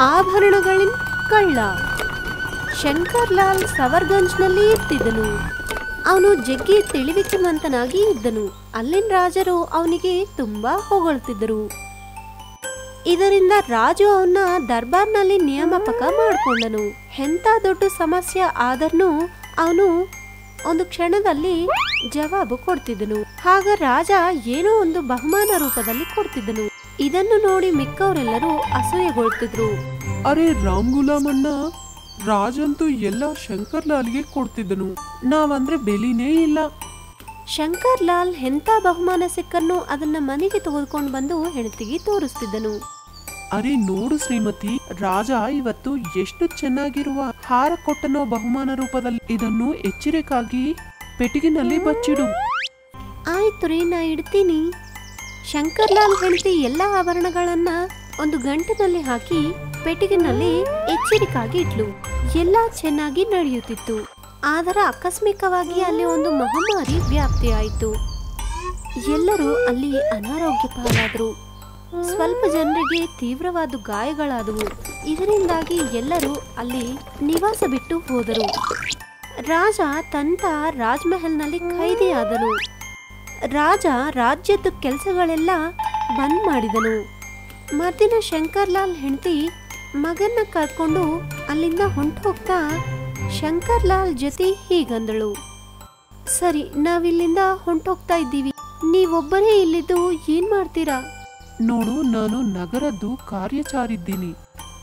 ಆಭರಣಗಳಿನ್ ಕಳ್ಳ. ಶಂಕರ್ಲಾಲ್ ಸವರ್ಗಂಜ್ನಲ್ಲಿ ಇರ್ತಿದ್ದನು. ಅವನು ಜಗ್ಗಿ ತಿಳಿವಿಕೆಮಂತನಾಗಿ ಇದ್ದನು. ಅಲ್ಲಿನ ರಾಜರು ಅವನಿಗೆ ತುಂಬಾ ಹೊಗಳ್ತಿದ್ದರು. ಇದರಿಂದ ರಾಜು ಅವನ್ನ ದರ್ಬಾರ್ನಲ್ಲಿ ನಿಯಮಪಕ ಮಾಡಿಕೊಂಡನು. ಎಂಥ ದೊಡ್ಡ ಸಮಸ್ಯೆ ಆದರೂ ಅವನು ಒಂದು ಕ್ಷಣದಲ್ಲಿ ಜವಾಬು ಕೊಡ್ತಿದ್ದನು. ಆಗ ರಾಜ ಏನೋ ಒಂದು ಬಹುಮಾನ ರೂಪದಲ್ಲಿ ಕೊಡ್ತಿದ್ದನು. ಇದನ್ನು ನೋಡಿ ಮಿಕ್ಕವರೆಲ್ಲರೂ ಅಸೂಯೆಗೊಳ್ತಿದ್ರು. ಅರೆ ರಾಮ್ ಗುಲಾಮನ್ನ ರಾಜಂತೂ ಎಲ್ಲ ಶಂಕರ್ಲಾಲ್ಗೆ ಕೊಡ್ತಿದ್ದನು. ನಾವಂದ್ರೆ ಬೆಲಿನೇ ಇಲ್ಲ. ಶಂಕರ್ ಲಾಲ್ ಎಂಥ ಬಹುಮಾನ ಸಿಕ್ಕನ್ನು ಅದನ್ನ ಮನೆಗೆ ತೆಗೆದುಕೊಂಡು ಬಂದು ಹೆಂಡತಿಗೆ ತೋರಿಸ್ತಿದ್ದನು. ಅರೆ ನೋಡು ಶ್ರೀಮತಿ ರಾಜ ಇವತ್ತು ಎಷ್ಟು ಚೆನ್ನಾಗಿರುವ ಹಾರ ಕೊಟ್ಟನೋ ಬಹುಮಾನ ರೂಪದಲ್ಲಿ. ಇದನ್ನು ಎಚ್ಚರಿಕಾಗಿ ಪೆಟ್ಟಿಗೆನಲ್ಲಿ ಬಚ್ಚಿಡು. ಆಯ್ತು ರೀ ನಾ ಇಡ್ತೀನಿ. ಶಂಕರ್ಲಾಲ್ ಹೆಂಡತಿ ಎಲ್ಲ ಆಭರಣಗಳನ್ನ ಒಂದು ಗಂಟಿನಲ್ಲಿ ಹಾಕಿ ಪೆಟ್ಟಿಗೆನಲ್ಲಿ ಎಚ್ಚರಿಕಾಗಿ ಇಟ್ಲು. ಎಲ್ಲ ಚೆನ್ನಾಗಿ ನಡೆಯುತ್ತಿತ್ತು. ಆದರೆ ಆಕಸ್ಮಿಕವಾಗಿ ಅಲ್ಲಿ ಒಂದು ಮಹಾಮಾರಿ ವ್ಯಾಪ್ತಿಯಾಯಿತು. ಎಲ್ಲರೂ ಅಲ್ಲಿ ಅನಾರೋಗ್ಯ ಪಾಲಾದರು. ಸ್ವಲ್ಪ ಜನರಿಗೆ ತೀವ್ರವಾದ ಗಾಯಗಳಾದವು. ಇದರಿಂದಾಗಿ ಎಲ್ಲರೂ ಅಲ್ಲಿ ನಿವಾಸ ಬಿಟ್ಟು ಹೋದರು. ರಾಜ ತಂತ ರಾಜ್ಮಹಲ್ನಲ್ಲಿ ಖೈದಿಯಾದನು. ರಾಜ ರಾಜ್ಯದ ಕೆಲಸಗಳೆಲ್ಲ ಬಂದ್ ಮಾಡಿದನು. ಮರ್ದಿನ ಶಂಕರ್ಲಾಲ್ ಹೆಂಡತಿ ಮಗನ್ನ ಕರ್ಕೊಂಡು ಅಲ್ಲಿಂದ ಹೊಂಟು ಹೋಗ್ತಾ ಶಂಕರ್ಲಾಲ್ ಜೊತೆ ಹೀಗಂದಳು. ಸರಿ, ನಾವಿಲ್ಲಿಂದ ಹೊಂಟೋಗ್ತಾ ಇದ್ದೀವಿ. ನೀವೊಬ್ಬರೇ ಇಲ್ಲಿದ್ದು ಏನ್ ಮಾಡ್ತೀರಾ? ನೋಡು, ನಾನು ನಗರದ್ದು ಕಾರ್ಯಚಾರಿದ್ದೀನಿ.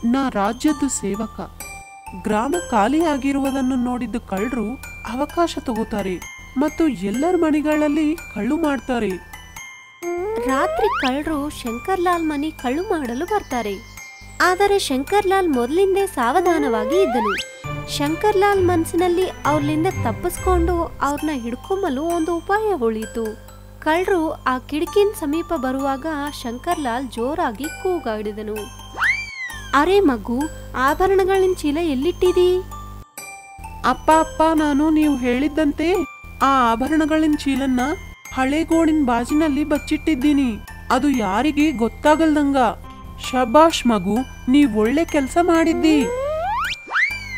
ನಾ ರಾಜ್ಯದ್ದು ಸೇವಕ. ಗ್ರಾಮ ಖಾಲಿಯಾಗಿರುವುದನ್ನು ನೋಡಿದ್ದು ಕಳ್ಳರು ಅವಕಾಶ ತಗೋತಾರೆ. ಮತ್ತು ಎಲ್ಲರ ಮನೆಗಳಲ್ಲಿ ಕಳ್ಳು ಮಾಡ್ತಾರೆ. ರಾತ್ರಿ ಕಳ್ಳರು ಶಂಕರ್ಲಾಲ್ ಮನೆ ಕಳ್ಳು ಮಾಡಲು ಬರ್ತಾರೆ. ಆದರೆ ಶಂಕರ್ಲಾಲ್ ಮೊದಲಿಂದೇ ಸಾವಧಾನವಾಗಿ ಇದ್ದನು. ಶಂಕರ್ಲಾಲ್ ಮನಸ್ಸಿನಲ್ಲಿ ಅವ್ರಿಂದ ತಪ್ಪಿಸ್ಕೊಂಡು ಅವ್ರನ್ನ ಹಿಡ್ಕೊಂಬಲು ಒಂದು ಉಪಾಯ ಉಳಿಯಿತು. ಕಳ್ಳರು ಆ ಕಿಟಕಿನ ಸಮೀಪ ಬರುವಾಗ ಶಂಕರ್ಲಾಲ್ ಜೋರಾಗಿ ಕೂಗಾಡಿದನು. ಅರೆ ಮಗು ಆಭರಣಗಳಿನ ಚೀಲ ಎಲ್ಲಿಟ್ಟಿದಿ? ಅಪ್ಪ ಅಪ್ಪ ನಾನು ನೀವು ಹೇಳಿದ್ದಂತೆ ಆ ಆಭರಣಗಳಿನ ಚೀಲನ್ನ ಹಳೆಗೋಡಿನ ಬಾಜಿನಲ್ಲಿ ಬಚ್ಚಿಟ್ಟಿದ್ದೀನಿ. ಅದು ಯಾರಿಗೆ ಗೊತ್ತಾಗಲ್ದಂಗ. ಶಬಾಷ್ ಮಗು ನೀವ್ ಒಳ್ಳೆ ಕೆಲಸ ಮಾಡಿದ್ದಿ.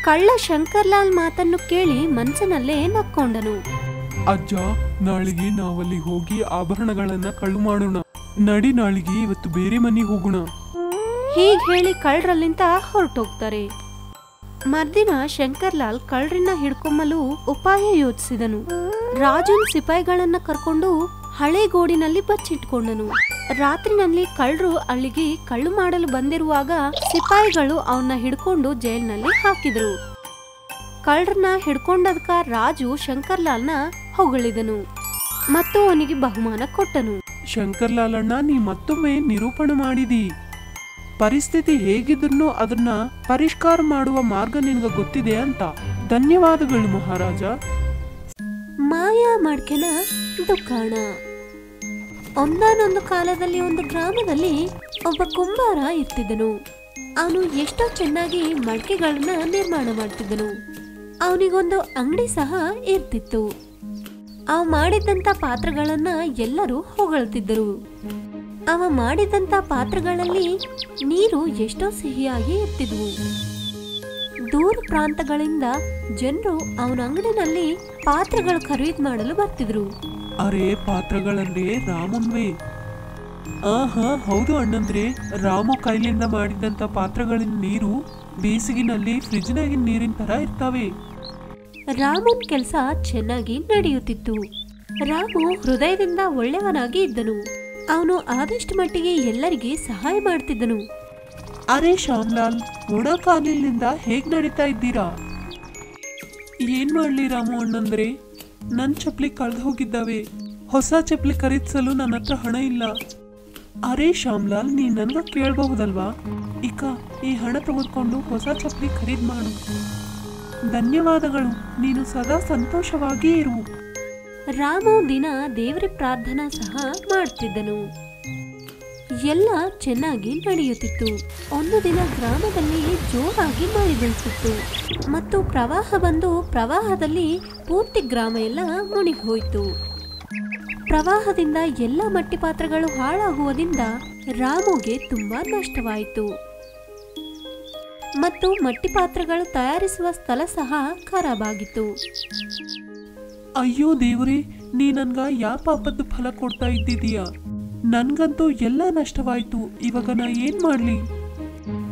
ಕಳ್ಳ ಶಂಕರ್ಲಾಲ್ ಮಾತನ್ನು ಕೇಳಿ ಮನಸ್ಸಿನಲ್ಲೇ ನಕ್ಕೊಂಡನು. ಅಜ್ಜ ನಾಳಿಗೆ ನಾವಲ್ಲಿ ಹೋಗಿ ಆಭರಣಗಳನ್ನ ಕಳ್ಳು ಮಾಡೋಣ. ನಡಿ ನಾಳಿಗೆ ಇವತ್ತು ಬೇರೆ ಮನೆಗೆ ಹೋಗೋಣ. ಹೀಗ್ ಹೇಳಿ ಕಳ್ಳರಲ್ಲಿಂದ ಹೊರಟೋಗ್ತಾರೆ. ಮರ್ದಿನ ಶಂಕರ್ಲಾಲ್ ಕಳ್ಳರಿನ ಹಿಡ್ಕೊಂಬಲು ಉಪಾಯ ಯೋಚಿಸಿದನು. ರಾಜನ್ ಸಿಪಾಯಿಗಳನ್ನ ಕರ್ಕೊಂಡು ಹಳೆ ಗೋಡಿನಲ್ಲಿ ಬಚ್ಚಿಟ್ಕೊಂಡನು. ರಾತ್ರಿನಲ್ಲಿ ಕಳ್ಳರು ಅಲ್ಲಿಗೆ ಕಳ್ಳು ಮಾಡಲು ಬಂದಿರುವಾಗ ಸಿಪಾಯಿಗಳು ಅವನ್ನ ಹಿಡ್ಕೊಂಡು ಜೈಲ್ನಲ್ಲಿ ಹಾಕಿದ್ರು. ಕಳ್ಳರನ್ನ ಹಿಡ್ಕೊಂಡದ್ಕ ರಾಜು ಶಂಕರ್ಲಾಲ್ನ ಹೊಗಳಿದನು ಮತ್ತು ಅವನಿಗೆ ಬಹುಮಾನ ಕೊಟ್ಟನು. ಶಂಕರ್ಲಾಲಣ್ಣ, ನೀ ಮತ್ತೊಮ್ಮೆ ನಿರೂಪಣೆ ಮಾಡಿದಿ. ಪರಿಸ್ಥಿತಿ ಹೇಗಿದ್ರು ಅದನ್ನ ಪರಿಷ್ಕಾರ ಮಾಡುವ ಮಾರ್ಗ ನಿನ್ಗ ಗೊತ್ತಿದೆ ಅಂತ. ಧನ್ಯವಾದಗಳು ಮಹಾರಾಜ. ಮಾಯಾ ಮಡ್ಕೆನ ದುಕಾಣ ಒಂದಾನೊಂದು ಕಾಲದಲ್ಲಿ ಒಂದು ಗ್ರಾಮದಲ್ಲಿ ಒಬ್ಬ ಕುಂಬಾರ ಇರ್ತಿದ್ದನು. ಅವನು ಎಷ್ಟೋ ಚೆನ್ನಾಗಿ ಮಡಕೆಗಳನ್ನ ನಿರ್ಮಾಣ ಮಾಡ್ತಿದ್ದನು. ಅವನಿಗೊಂದು ಅಂಗಡಿ ಸಹ ಇರ್ತಿತ್ತು. ಅವ ಮಾಡಿದಂತ ಪಾತ್ರಗಳನ್ನ ಎಲ್ಲರೂ ಹೊಗಳ್ತಿದ್ದರು. ಅವ ಮಾಡಿದಂತ ಪಾತ್ರಗಳಲ್ಲಿ ನೀರು ಎಷ್ಟೋ ಸಿಹಿಯಾಗಿ ಇರ್ತಿದ್ವು. ದೂರ ಪ್ರಾಂತಗಳಿಂದ ಜನರು ಅವನ ಅಂಗಡಿನಲ್ಲಿ ಪಾತ್ರೆಗಳು ಖರೀದಿ ಮಾಡಲು ಬರ್ತಿದ್ರು. ಅರೆ ಪಾತ್ರಗಳಂದ್ರೆ ರಾಮನ್ವೇ. ಆಹಾ ಹೌದು ಅಣ್ಣಂದ್ರೆ ರಾಮು ಕೈಲಿಂದ ಮಾಡಿದಂತ ಪಾತ್ರಗಳಿನ ನೀರು ಬೇಸಿಗೆನಲ್ಲಿ ಫ್ರಿಜ್ನಾಗಿನ ನೀರಿನ ತರ ಇರ್ತಾವೆ. ರಾಮನ್ ಕೆಲಸ ಚೆನ್ನಾಗಿ ನಡೆಯುತ್ತಿತ್ತು. ರಾಮು ಹೃದಯದಿಂದ ಒಳ್ಳೆಯವನಾಗಿ ಇದ್ದನು. ಅವನು ಆದಷ್ಟು ಮಟ್ಟಿಗೆ ಎಲ್ಲರಿಗೆ ಸಹಾಯ ಮಾಡ್ತಿದ್ದನು. ಅರೆ ಶಾಮ್ಲಾಲ್ ಒಣ ಕಾಲಿನಿಂದ ಹೇಗ್ ನಡೀತಾ ಇದ್ದೀರಾ? ಏನ್ ಮಾಡ್ಲಿ ರಾಮು ಅಣ್ಣಂದ್ರೆ? ನನ್ ಚಪ್ಲಿ ಕಳೆದು ಹೋಗಿದ್ದಾವೆ. ಹೊಸ ಚಪ್ಲಿ ಖರೀದಿಸಲು ನನ್ನ ಹತ್ರ ಹಣ ಇಲ್ಲ. ಅರೆ ಶಾಮ್ಲಾಲ್ ನೀ ನನ್ಗ ಕೇಳಬಹುದಲ್ವಾ? ಈಗ ಈ ಹಣ ತೆಗೆದುಕೊಂಡು ಹೊಸ ಚಪ್ಲಿ ಖರೀದಿ ಮಾಡು. ಧನ್ಯವಾದಗಳು. ನೀನು ಸದಾ ಸಂತೋಷವಾಗಿಯೇ ಇರು. ರಾಮು ದಿನ ದೇವರ ಪ್ರಾರ್ಥನಾ ಸಹ ಮಾಡ್ತಿದ್ದನು. ಎಲ್ಲ ಚೆನ್ನಾಗಿ ನಡೆಯುತ್ತಿತ್ತು. ಒಂದು ದಿನ ಗ್ರಾಮದಲ್ಲಿ ಜೋರಾಗಿ ಮಳೆ ಬೀಳಿಸಿತ್ತು ಮತ್ತು ಪ್ರವಾಹ ಬಂದು ಪ್ರವಾಹದಲ್ಲಿ ಪೂರ್ತಿ ಗ್ರಾಮ ಎಲ್ಲ ಮುಣಿಗಿ ಹೋಯಿತು ಪ್ರವಾಹದಿಂದ ಎಲ್ಲ ಮಟ್ಟಿ ಪಾತ್ರಗಳು ಹಾಳಾಗುವುದರಿಂದ ರಾಮುಗೆ ತುಂಬಾ ನಷ್ಟವಾಯಿತು. ಮತ್ತು ಮಟ್ಟಿ ಪಾತ್ರಗಳು ತಯಾರಿಸುವ ಸ್ಥಳ ಸಹ ಖರಾಬಾಗಿತ್ತು. ಅಯ್ಯೋ ದೇವರೇ, ನೀ ನನ್ಗ ಯಾವ ಪಾಪದ್ದು ಫಲ ಕೊಡ್ತಾ ಇದ್ದಿದೀಯ ನನ್ಗಂತೂ ಎಲ್ಲ ನಷ್ಟವಾಯ್ತು. ಇವಾಗ ನಾ ಏನ್ ಮಾಡ್ಲಿ?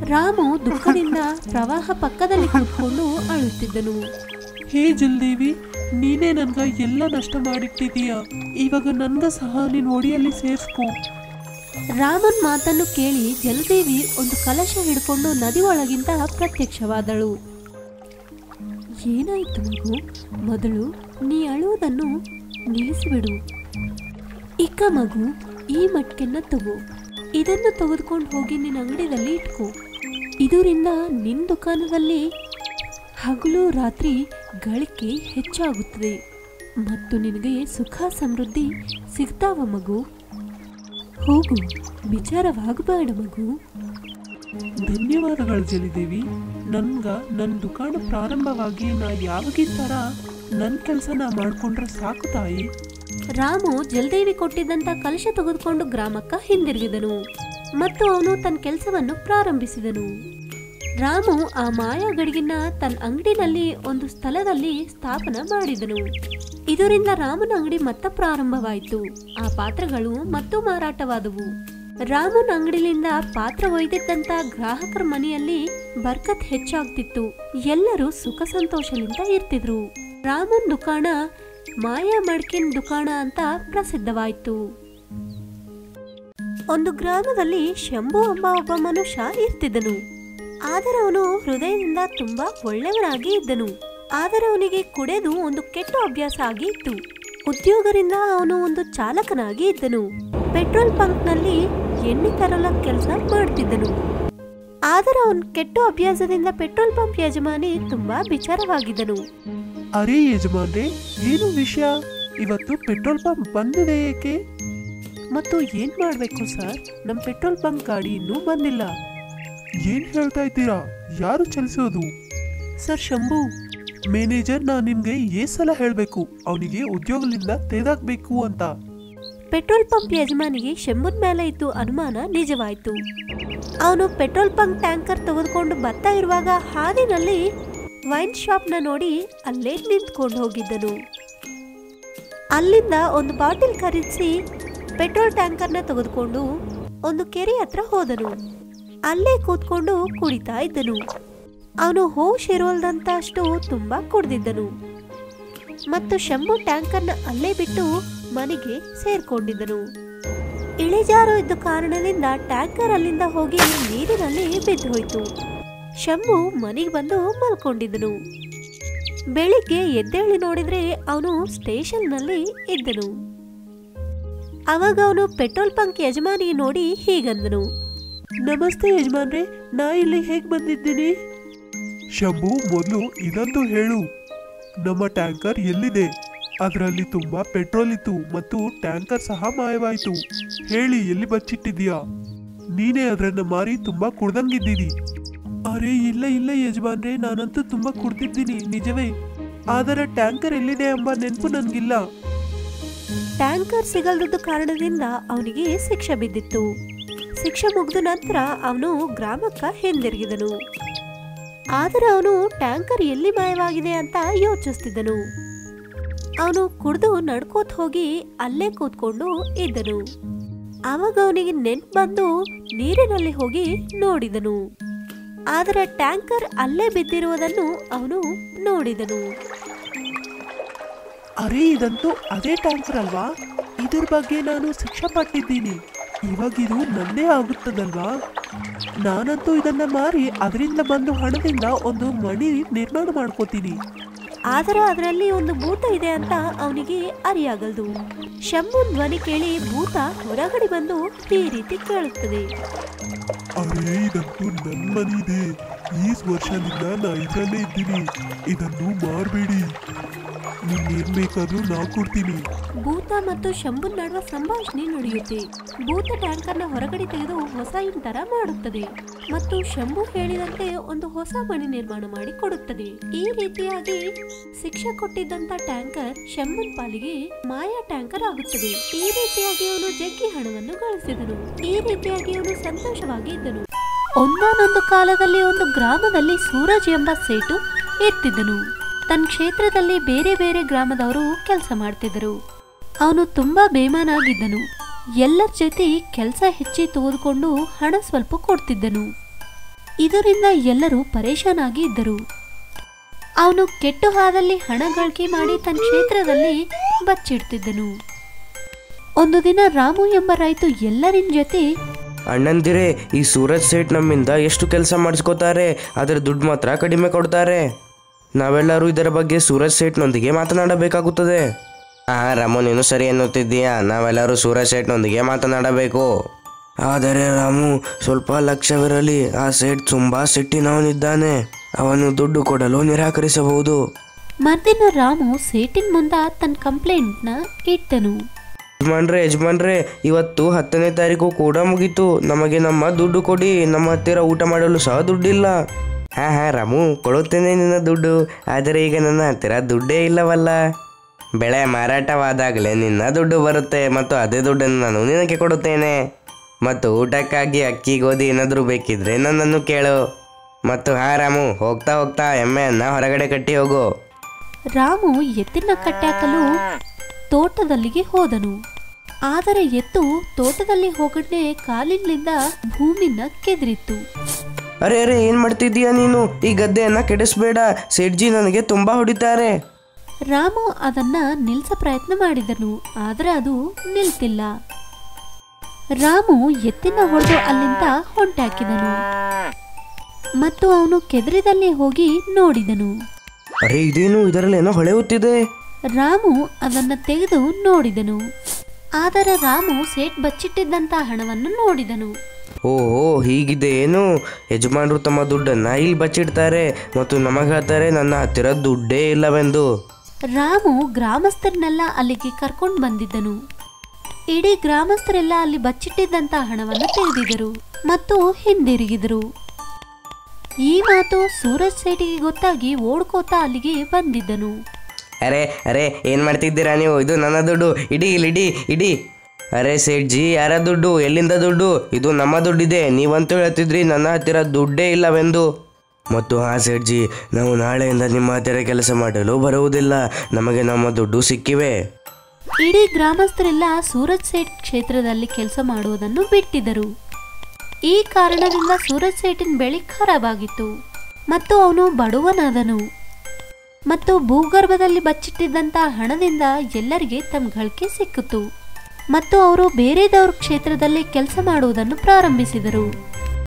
ರಾಮು ದುಃಖದಿಂದ ಪ್ರವಾಹ ಪಕ್ಕದಲ್ಲಿ ಕುತ್ಕೊಂಡು ಅಳುತ್ತಿದ್ದನು. ಹೇ ಜಲ್ದೇವಿ ನೀನೇ ನನ್ಗ ಎಲ್ಲ ನಷ್ಟ ಮಾಡಿಟ್ಟಿದೀಯ ಇವಾಗ ನನ್ಗ ಸಹ ನೀನ್ ಒಡಿಯಲ್ಲಿ ಸೇರ್ಸ್ಕೊ. ರಾಮನ್ ಮಾತನ್ನು ಕೇಳಿ ಜಲದೇವಿ ಒಂದು ಕಲಶ ಹಿಡ್ಕೊಂಡು ನದಿ ಒಳಗಿಂದ ಪ್ರತ್ಯಕ್ಷವಾದಳು. ಏನಾಯ್ತು ಮಗು? ಮೊದಲು ನೀ ಅಳುವುದನ್ನು ನಿಲ್ಲಿಸಿಬಿಡು. ಇಕ್ಕ ಮಗು ಈ ಮಟ್ಕೆನ್ನ ತಗೋ. ಇದನ್ನು ತೆಗೆದುಕೊಂಡು ಹೋಗಿ ನಿನ್ನ ಅಂಗಡಿಯಲ್ಲಿ ಇಟ್ಕೋ. ಇದರಿಂದ ನಿನ್ನ ದುಕಾನದಲ್ಲಿ ಹಗಲು ರಾತ್ರಿ ಗಳಿಕೆ ಹೆಚ್ಚಾಗುತ್ತದೆ ಮತ್ತು ನಿನಗೆ ಸುಖ ಸಮೃದ್ಧಿ ಸಿಗ್ತಾವ ಮಗು. ಹೋಗು, ವಿಚಾರವಾಗಬೇಡ ಮಗು. ಧನ್ಯವಾದಗಳು ಜಲಿದೇವಿ ನನ್ಗ ನನ್ನ ದುಕಾನ ಪ್ರಾರಂಭವಾಗಿ ನಾ ಯಾವಾಗಿದ್ದಾರ ನನ್ನ ಕೆಲಸ ನಾ ಮಾಡ್ಕೊಂಡ್ರೆ ಸಾಕು ತಾಯಿ. ರಾಮು ಜಲದೇವಿ ಕೊಟ್ಟಿದ್ದಂತ ಕಲಶ ತೆಗೆದುಕೊಂಡು ಗ್ರಾಮಕ್ಕ ಹಿಂದಿರುಗಿದನು. ಮತ್ತು ಅವನು ತನ್ನ ಕೆಲಸವನ್ನು ಪ್ರಾರಂಭಿಸಿದನು. ರಾಮು ಆ ಮಾಯಾ ಗಡಿಗಿನ ತನ್ನ ಅಂಗಡಿನಲ್ಲಿ ಒಂದು ಸ್ಥಳದಲ್ಲಿ ಸ್ಥಾಪನ ಮಾಡಿದನು. ಇದರಿಂದ ರಾಮನ ಅಂಗಡಿ ಮತ್ತ ಪ್ರಾರಂಭವಾಯಿತು. ಆ ಪಾತ್ರಗಳು ಮತ್ತು ಮಾರಾಟವಾದವು. ರಾಮನ ಅಂಗಡಿಲಿಂದ ಪಾತ್ರ ಒಯ್ದಿದ್ದಂತ ಗ್ರಾಹಕರ ಮನೆಯಲ್ಲಿ ಬರ್ಕತ್ ಹೆಚ್ಚಾಗ್ತಿತ್ತು. ಎಲ್ಲರೂ ಸುಖ ಸಂತೋಷದಿಂದ ಇರ್ತಿದ್ರು. ರಾಮನ್ ದುಕಾಣ ಮಾಯಾ ಮಡ್ಕಿನ್ ದುಕಾಣ ಅಂತ ಪ್ರಸಿದ್ಧವಾಯಿತು. ಒಂದು ಗ್ರಾಮದಲ್ಲಿ ಶಂಭು ಎಂಬ ಒಬ್ಬ ಮನುಷ್ಯ ಇರ್ತಿದ್ದನು. ಆದರೆ ಅವನು ಹೃದಯದಿಂದ ತುಂಬಾ ಒಳ್ಳೆಯವನಾಗಿ ಇದ್ದನು. ಆದರೆ ಅವನಿಗೆ ಕುಡಿದು ಒಂದು ಕೆಟ್ಟ ಅಭ್ಯಾಸ ಆಗಿ ಇತ್ತು ಉದ್ಯೋಗದಿಂದ ಅವನು ಒಂದು ಚಾಲಕನಾಗಿ ಇದ್ದನು. ಪೆಟ್ರೋಲ್ ಬಂಕ್ನಲ್ಲಿ ಎಣ್ಣೆ ತರಲ ಕೆಲಸ ಮಾಡ್ತಿದ್ದನು. ಆದರೆ ಅವನ ಕೆಟ್ಟ ಅಭ್ಯಾಸದಿಂದ ಪೆಟ್ರೋಲ್ ಪಂಪ್ ಯಜಮಾನಿ ತುಂಬಾ ವಿಚಾರವಾಗಿದ್ದನು. ಅರೇ ಯಜಮಾನ್ರೆ, ಏನು ವಿಷಯ? ಇವತ್ತು ಪೆಟ್ರೋಲ್ ಪಂಪ್ ಬಂದಿದೆ ಏಕೆ? ಮತ್ತು ಏನ್ ಮಾಡ್ಬೇಕು ಸರ್? ನಮ್ ಪೆಟ್ರೋಲ್ ಪಂಪ್ ಗಾಡಿ ಇನ್ನೂ ಬಂದಿಲ್ಲ. ಏನ್ ಹೇಳ್ತಾ ಇದ್ದೀರಾ? ಯಾರು ಚಲಿಸೋದು? ಸರ್, ಶಂಭು, ಮ್ಯಾನೇಜರ್ ನಾ ನಿಮ್ಗೆ ಏ ಸಲ ಹೇಳ್ಬೇಕು. ಅವನಿಗೆ ಉದ್ಯೋಗದಿಂದ ತೆಗೆದಾಕ್ಬೇಕು ಅಂತ. ಪೆಟ್ರೋಲ್ ಪಂಪ್ ಯಜಮಾನಿಗೆ ಶಂಭುನ್ ಮೇಲೆ ಇದ್ದು ಅನುಮಾನ ನಿಜವಾಯಿತು. ಅವನು ಪೆಟ್ರೋಲ್ ಪಂಪ್ ಟ್ಯಾಂಕರ್ ತೆಗೆದುಕೊಂಡು ಬರ್ತಾ ಇರುವಾಗ ಹಾದಿನಲ್ಲಿ ವೈನ್ ಶಾಪ್ನ ನೋಡಿ ಅಲ್ಲೇ ನಿಂತ್ಕೊಂಡು ಹೋಗಿದ್ದನು. ಅಲ್ಲಿಂದ ಒಂದು ಬಾಟಲ್ ಖರೀದಿಸಿ ಪೆಟ್ರೋಲ್ ಟ್ಯಾಂಕರ್ನ ತೆಗೆದುಕೊಂಡು ಒಂದು ಕೆರೆ ಹತ್ರ ಹೋದನು. ಅಲ್ಲೇ ಕೂತ್ಕೊಂಡು ಕುಡಿತಾ ಇದ್ದನು. ಅವನು ಹೋಶ್ ಇರೋಲ್ದಂತ ಅಷ್ಟು ತುಂಬಾ ಕುಡಿದಿದ್ದನು. ಮತ್ತು ಶಂಭು ಟ್ಯಾಂಕರ್ನ ಅಲ್ಲೇ ಬಿಟ್ಟು ಮನೆಗೆ ಸೇರ್ಕೊಂಡಿದ್ದನು. ಇಳಿಜಾರು ಇದ್ದ ಕಾರಣದಿಂದ ಟ್ಯಾಂಕರ್ ಅಲ್ಲಿಂದ ಹೋಗಿ ನೀರಿನಲ್ಲಿ ಬಿದ್ದು ಹೋಯ್ತು ಶಂಭು ಮನೆಗೆ ಬಂದು ಮಲ್ಕೊಂಡಿದ್ದನು. ಬೆಳಿಗ್ಗೆ ಎದ್ದೇಳಿ ನೋಡಿದ್ರೆ ಅವನು ಸ್ಟೇಷನ್ನಲ್ಲಿ ಇದ್ದನು. ಅವಾಗ ಅವನು ಪೆಟ್ರೋಲ್ ಬಂಕ್ ಯಜಮಾನಿ ನೋಡಿ ಹೀಗಂದನು. ನಮಸ್ತೆ ಯಜಮಾನ್ರೆ ನಾ ಇಲ್ಲಿ ಹೇಗ್ ಬಂದಿದ್ದೀನಿ? ಶಂಭು ಮೊದಲು ಇದಂತೂ ಹೇಳು. ನಮ್ಮ ಟ್ಯಾಂಕರ್ ಎಲ್ಲಿದೆ? ಅದರಲ್ಲಿ ತುಂಬಾ ಪೆಟ್ರೋಲ್ ಇತ್ತು ಮತ್ತು ಟ್ಯಾಂಕರ್ ಸಹ ಮಾಯವಾಯಿತು. ಹೇಳಿ ಎಲ್ಲಿ ಬಚ್ಚಿಟ್ಟಿದ್ಯಾ ನೀನೇ ಅದರನ್ನು ಮಾರಿ ತುಂಬಾ ಕುಡ್ದಂಗಿದ್ದೀನಿ ಅರೆ, ಇಲ್ಲ ಇಲ್ಲ ಯಜಮಾನ್ರೆ, ನಾನಂತೂ ತುಂಬಾ ಕುಡ್ತಿದ್ದೀನಿ ನಿಜವೇ. ಆದರೆ ಟ್ಯಾಂಕರ್ ಎಲ್ಲಿದೆ ಎಂಬ ನೆನಪು ನನಗಿಲ್ಲ. ಟ್ಯಾಂಕರ್ ಸಿಗಲ್ದ ಕಾರಣದಿಂದ ಅವನಿಗೆ ಶಿಕ್ಷೆ ಬಿದ್ದಿತ್ತು. ಶಿಕ್ಷೆ ಮುಗಿದ ನಂತರ ಅವನು ಗ್ರಾಮಕ್ಕ ಹಿಂದಿರುಗಿದನು. ಆದರೆ ಅವನು ಟ್ಯಾಂಕರ್ ಎಲ್ಲಿ ಮಾಯವಾಗಿದೆ ಅಂತ ಯೋಚಿಸ್ತಿದ್ದನು. ಅವನು ಕುಡಿದು ನಡ್ಕೋತ ಹೋಗಿ ಅಲ್ಲೇ ಕೂತ್ಕೊಂಡು ಇದ್ದನು. ಅವಾಗ ಅವನಿಗೆ ನೆನ್ಪು ಬಂದು ನೀರಿನಲ್ಲಿ ಹೋಗಿ ನೋಡಿದನು. ಆದರೆ ಟ್ಯಾಂಕರ್ ಅಲ್ಲೇ ಬಿದ್ದಿರುವುದನ್ನು ಅವನು ನೋಡಿದನು. ಅರೆ ಇದಂತೂ ಅದೇ ಟ್ಯಾಂಕರ್ ಅಲ್ವಾ? ಇದ್ರ ಬಗ್ಗೆ ನಾನು ಶಿಕ್ಷೆ ಪಟ್ಟಿದ್ದೀನಿ. ಇವಾಗ ಇದು ನಂದೇ ಆಗುತ್ತದಲ್ವಾ? ನಾನಂತೂ ಇದನ್ನ ಮಾರಿ ಅದರಿಂದ ಬಂದು ಹಣದಿಂದ ಒಂದು ಮಣಿ ನಿರ್ಮಾಣ ಮಾಡ್ಕೋತೀನಿ. ಆದರೆ ಅದರಲ್ಲಿ ಒಂದು ಭೂತ ಇದೆ ಅಂತ ಅವನಿಗೆ ಅರಿಯಾಗಲ್ದು. ಶಂಭು ಧ್ವನಿ ಕೇಳಿ ಭೂತ ಹೊರಗಡೆ ಬಂದು ಈ ರೀತಿ ಕೇಳುತ್ತದೆ. ಅರೆ ಇದಂತೂ ನನ್ನ ಮನೆ ಇದೆ ಈ ವರ್ಷದಿಂದ ನಾ ಇದರಲ್ಲೇ ಇದ್ದೀನಿ. ಇದನ್ನು ಮಾರ್ಬೇಡಿ. ನಿಮ್ಗೇನ್ ಬೇಕಾದ್ರೂ ನಾ ಕೊಡ್ತೀನಿ. ಭೂತ ಮತ್ತು ಶಂಭು ನಡುವ ಸಂಭಾಷಣೆ ನಡೆಯುತ್ತೆ. ಭೂತ ಟ್ಯಾಂಕರ್ನ ಹೊರಗಡೆ ತೆಗೆದು ಹೊಸ ಇಂತರ ಮಾಡುತ್ತದೆ. ಮತ್ತು ಶಂಭು ಹೇಳಿದಂತೆ ಒಂದು ಹೊಸ ಮನೆ ನಿರ್ಮಾಣ ಮಾಡಿ ಕೊಡುತ್ತದೆ. ಈ ರೀತಿಯಾಗಿ ಶಿಕ್ಷೆ ಕೊಟ್ಟಿದ್ದಂತ ಟ್ಯಾಂಕರ್ ಶಂಭುನ್ ಪಾಲಿಗೆ ಮಾಯಾ ಟ್ಯಾಂಕರ್ ಆಗುತ್ತದೆ. ಈ ರೀತಿಯಾಗಿ ಅವನು ಜಗ್ಗಿ ಹಣವನ್ನು ಗಳಿಸಿದನು. ಈ ರೀತಿಯಾಗಿ ಅವನು ಸಂತೋಷವಾಗಿ ಇದ್ದನು. ಒಂದಾನೊಂದು ಕಾಲದಲ್ಲಿ ಒಂದು ಗ್ರಾಮದಲ್ಲಿ ಸೂರಜ್ ಎಂಬ ಸೇಟು ಇರ್ತಿದ್ದನು. ತನ್ನ ಕ್ಷೇತ್ರದಲ್ಲಿ ಬೇರೆ ಬೇರೆ ಗ್ರಾಮದವರು ಕೆಲಸ ಮಾಡ್ತಿದ್ದರು. ಅವನು ತುಂಬಾ ಬೇಮಾನಾಗಿದ್ದನು. ಎಲ್ಲರ ಜೊತೆ ಕೆಲಸ ಹೆಚ್ಚಿ ತೆಗೆದುಕೊಂಡು ಹಣ ಸ್ವಲ್ಪ ಕೊಡ್ತಿದ್ದನು. ಇದರಿಂದ ಎಲ್ಲರೂ ಪರೇಶಾನಾಗಿ ಇದ್ದರು. ಅವನು ಕೆಟ್ಟು ಹಾದಲ್ಲಿ ಹಣ ಗಳಿಕೆ ಮಾಡಿ ತನ್ನ ಕ್ಷೇತ್ರದಲ್ಲಿ ಬಚ್ಚಿಡ್ತಿದ್ದನು. ಒಂದು ದಿನ ರಾಮು ಎಂಬ ರೈತ ಎಲ್ಲರಿನ ಜೊತೆ, ಅಣ್ಣಂದಿರೇ, ಈ ಸೂರಜ್ ಸೇಟ್ ನಮ್ಮಿಂದ ಎಷ್ಟು ಕೆಲಸ ಮಾಡಿಸ್ಕೋತಾರೆ? ಅದರ ದುಡ್ಡು ಮಾತ್ರ ಕಡಿಮೆ ಕೊಡ್ತಾರೆ. ನಾವೆಲ್ಲರೂ ಇದರ ಬಗ್ಗೆ ಸೂರಜ್ ಸೇಟ್ನೊಂದಿಗೆ ಮಾತನಾಡಬೇಕಾಗುತ್ತದೆ. ಆ ರಾಮು ನೀನು ಸರಿ ಎನ್ನುತ್ತಿದ್ದೀಯಾ ನಾವೆಲ್ಲರೂ ಸೂರಜ್ ಸೇಟ್ನೊಂದಿಗೆ ಮಾತನಾಡಬೇಕು. ಆದರೆ ರಾಮು ಸ್ವಲ್ಪ ಲಕ್ಷ್ಯವಿರಲಿ. ಆ ಸೇಟ್ ತುಂಬಾ ಸಿಟ್ಟಿನವನಿದ್ದಾನೆ. ಅವನು ದುಡ್ಡು ಕೊಡಲು ನಿರಾಕರಿಸಬಹುದು. ಮರ್ದಿನ ರಾಮು ಸೇಟಿನ ಮುಂದ ತನ್ನ ಕಂಪ್ಲೇಂಟ್ನ ಇಟ್ಟನು. ಯಜಮಾನ್ರೆ ಯಜಮಾನ್ರೆ ಇವತ್ತು ಹತ್ತನೇ ತಾರೀಕು ಕೂಡ ಮುಗೀತು. ನಮಗೆ ನಮ್ಮ ದುಡ್ಡು ಕೊಡಿ. ನಮ್ಮ ಹತ್ತಿರ ಊಟ ಮಾಡಲು ಸಹ ದುಡ್ಡಿಲ್ಲ. ಹಾ ಹಾ, ರಾಮು, ಕೊಡುತ್ತೇನೆ ನಿನ್ನ ದುಡ್ಡು. ಆದರೆ ಈಗ ನನ್ನ ಹತ್ತಿರ ದುಡ್ಡೇ ಇಲ್ಲವಲ್ಲ. ಬೆಳೆ ಮಾರಾಟವಾದಾಗಲೇ ನಿನ್ನ ದುಡ್ಡು ಬರುತ್ತೆ ಮತ್ತು ಅದೇ ದುಡ್ಡನ್ನು ನಾನು ನಿನಗೆ ಕೊಡುತ್ತೇನೆ. ಮತ್ತು ಊಟಕ್ಕಾಗಿ ಅಕ್ಕಿ, ಗೋಧಿ ಏನಾದರೂ ಬೇಕಿದ್ರೆ ನನ್ನನ್ನು ಕೇಳು. ಮತ್ತು ಹಾ, ರಾಮು, ಹೋಗ್ತಾ ಹೋಗ್ತಾ ಎಮ್ಮೆಯನ್ನ ಹೊರಗಡೆ ಕಟ್ಟಿ ಹೋಗು. ರಾಮು ಎತ್ತಿನ ಕಟ್ಟಾಕಲು ತೋಟದಲ್ಲಿಗೆ ಹೋದನು. ಆದರೆ ಎತ್ತು ತೋಟದಲ್ಲಿ ಹೋಗಡೆ ಕಾಲಿನಿಂದ ಭೂಮಿನ ಕೆದರಿತ್ತು. ಅರೆ ಅರೆ ಏನ್ ಮಾಡ್ತಿದ್ದೀಯ ನೀನು? ಈ ಗದ್ದೆಯನ್ನ ಕೆಡಿಸ್ಬೇಡ. ಸೇಠ್ಜಿ ನನಗೆ ತುಂಬಾ ಹೊಡಿತಾರೆ. ರಾಮು ಅದನ್ನ ನಿಲ್ಸ ಪ್ರಯತ್ನ ಮಾಡಿದನು ಆದರೆ ಅದು ನಿಲ್ತಿಲ್ಲ. ರಾಮು ಎತ್ತಿನ ಹೊಡೆದು ಅಲ್ಲಿಂದ ಹೊಂಟಾಕಿದನು. ಮತ್ತು ಅವನು ಕೆದರಿದಲ್ಲಿ ಹೋಗಿ ನೋಡಿದನು. ಅರೆ ಇದೇನು ಇದರಲ್ಲೇನೋ ಹೊಳೆಯುತ್ತಿದೆ ರಾಮು ಅದನ್ನ ತೆಗೆದು ನೋಡಿದನು. ಆದರೆ ರಾಮು ಸೇಟ್ ಬಚ್ಚಿಟ್ಟಿದ್ದಂತ ಹಣವನ್ನು ನೋಡಿದನು. ಓಹೋ ಹೀಗಿದೆ ಏನು? ಯಜಮಾನರು ತಮ್ಮ ದುಡ್ಡನ್ನ ಇಲ್ಲಿ ಬಚ್ಚಿಡ್ತಾರೆ ಮತ್ತು ನಮಗೆ ಹೇಳ್ತಾರೆ ನನ್ನ ಹತ್ತಿರ ದುಡ್ಡೇ ಇಲ್ಲವೆಂದು. ರಾಮು ಗ್ರಾಮಸ್ಥರನ್ನೆಲ್ಲ ಅಲ್ಲಿಗೆ ಕರ್ಕೊಂಡು ಬಂದಿದ್ದನು. ಇಡೀ ಗ್ರಾಮಸ್ಥರೆಲ್ಲ ಅಲ್ಲಿ ಬಚ್ಚಿಟ್ಟಿದ್ದಂತ ಹಣವನ್ನು ತೆಗೆದಿದರು ಮತ್ತು ಹಿಂದಿರುಗಿದರು. ಈ ಮಾತು ಸೂರಜ್ ಸೇಟಿಗೆ ಗೊತ್ತಾಗಿ ಓಡ್ಕೋತಾ ಅಲ್ಲಿಗೆ ಬಂದಿದ್ದನು. ಅರೆ ಅರೆ ಏನ್ ಮಾಡ್ತಿದ್ದೀರಾ ನೀವು? ಇದು ನನ್ನ ದುಡ್ಡು. ಇಡೀ ಇಲ್ಲಿ ಇಡಿ. ಅರೆ ಸೇಠ್ಜಿ, ಯಾರ ದುಡ್ಡು? ಎಲ್ಲಿಂದ ದುಡ್ಡು? ಇದು ನಮ್ಮ ದುಡ್ಡಿದೆ. ನೀವಂತೂ ಹೇಳ್ತಿದ್ರಿ ನನ್ನ ಹತ್ತಿರ ದುಡ್ಡೇ ಇಲ್ಲವೆಂದು. ಮತ್ತು ಹಾ ಸೇಠ್ಜಿ, ನಾವು ನಾಳೆಯಿಂದ ನಿಮ್ಮ ಹತ್ತಿರ ಕೆಲಸ ಮಾಡಲು ಬರುವುದಿಲ್ಲ. ನಮಗೆ ನಮ್ಮ ದುಡ್ಡು ಸಿಕ್ಕಿವೆ. ಇಡೀ ಗ್ರಾಮಸ್ಥರೆಲ್ಲ ಸೂರಜ್ ಸೇಠ್ ಕ್ಷೇತ್ರದಲ್ಲಿ ಕೆಲಸ ಮಾಡುವುದನ್ನು ಬಿಟ್ಟಿದ್ದರು. ಈ ಕಾರಣದಿಂದ ಸೂರಜ್ ಸೇಠಿನ ಬೆಳೆ ಖರಾಬಾಗಿತ್ತು. ಮತ್ತು ಅವನು ಬಡವನಾದನು. ಮತ್ತು ಭೂಗರ್ಭದಲ್ಲಿ ಬಚ್ಚಿಟ್ಟಿದ್ದಂಥ ಹಣದಿಂದ ಎಲ್ಲರಿಗೆ ತಮ್ಮ ಗಳಿಕೆ ಸಿಕ್ಕಿತು. ಮತ್ತು ಅವರು ಬೇರೆದವ್ರ ಕ್ಷೇತ್ರದಲ್ಲಿ ಕೆಲಸ ಮಾಡುವುದನ್ನು ಪ್ರಾರಂಭಿಸಿದರು.